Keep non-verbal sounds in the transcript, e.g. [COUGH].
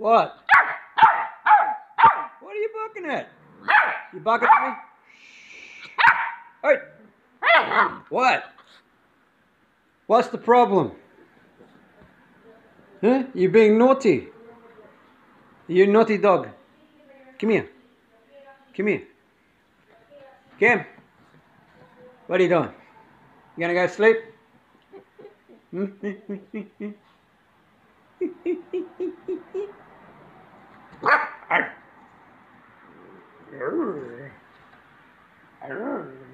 What? What are you barking at? You barking at me? Hey! What? What's the problem? Huh? You being naughty? You naughty dog. Come here. Come here. Kim. What are you doing? You gonna go sleep? Hmm? [LAUGHS] i don't know.